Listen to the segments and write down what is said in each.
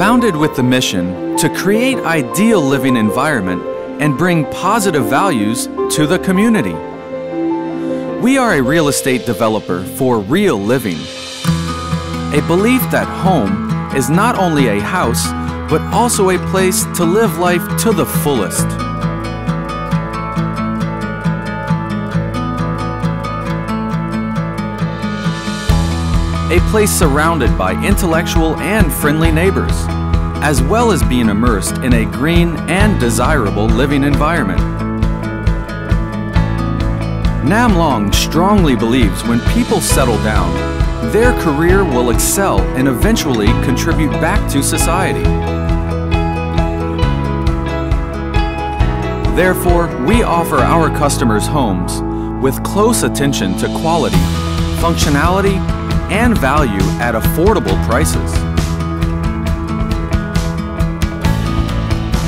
Founded with the mission to create ideal living environment and bring positive values to the community. We are a real estate developer for real living. A belief that home is not only a house, but also a place to live life to the fullest. A place surrounded by intellectual and friendly neighbors, as well as being immersed in a green and desirable living environment. Nam Long strongly believes when people settle down, their career will excel and eventually contribute back to society. Therefore, we offer our customers homes with close attention to quality, functionality, and value at affordable prices.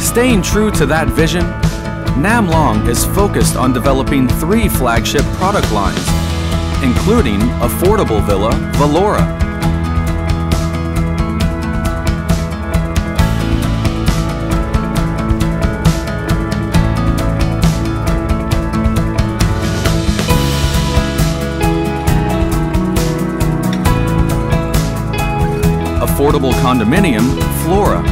Staying true to that vision, Nam Long is focused on developing three flagship product lines, including affordable villa Valora, affordable condominium, Flora.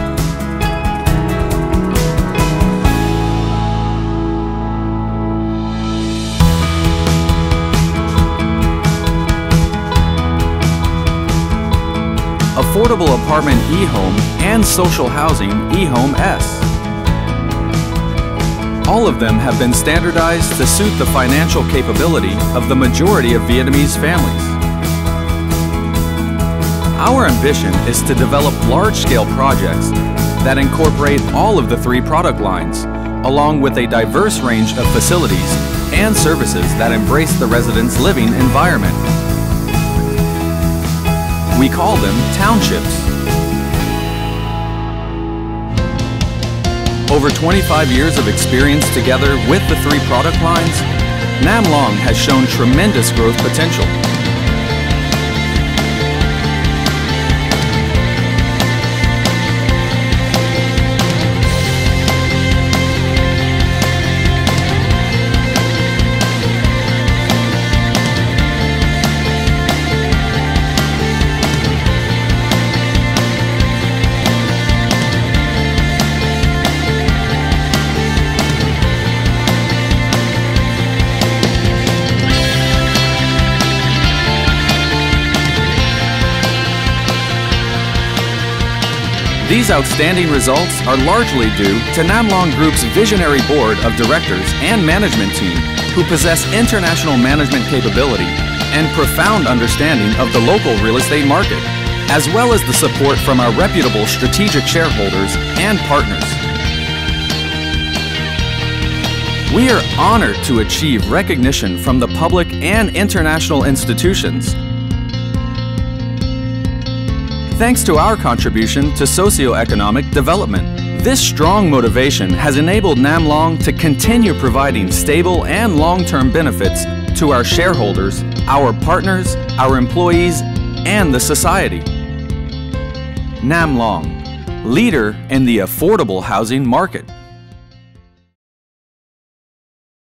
Affordable apartment eHome and social housing eHome S. All of them have been standardized to suit the financial capability of the majority of Vietnamese families. Our ambition is to develop large-scale projects that incorporate all of the three product lines, along with a diverse range of facilities and services that embrace the residents' living environment. We call them townships. Over 25 years of experience together with the three product lines, Nam Long has shown tremendous growth potential These outstanding results are largely due to Namlong Group's visionary board of directors and management team who possess international management capability and profound understanding of the local real estate market, as well as the support from our reputable strategic shareholders and partners. We are honored to achieve recognition from the public and international institutions thanks to our contribution to socioeconomic development. This strong motivation has enabled Nam Long to continue providing stable and long-term benefits to our shareholders, our partners, our employees, and the society. Nam Long, leader in the affordable housing market.